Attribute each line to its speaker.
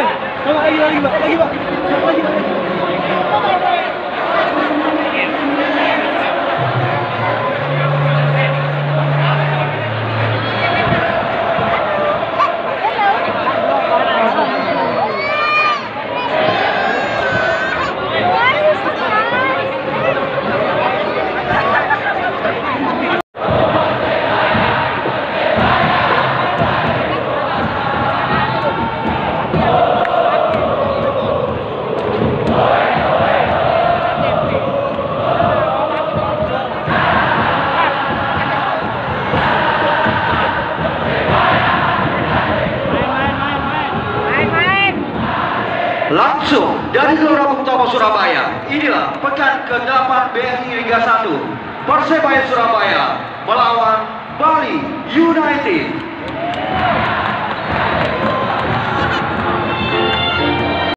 Speaker 1: Tama kayo, lagi ba? Lagi ba? Lagi ba? Langsung dari Gelora Bung Tomo Surabaya. Inilah pekan ke-8 BSI Liga 1. Persebaya Surabaya melawan Bali United.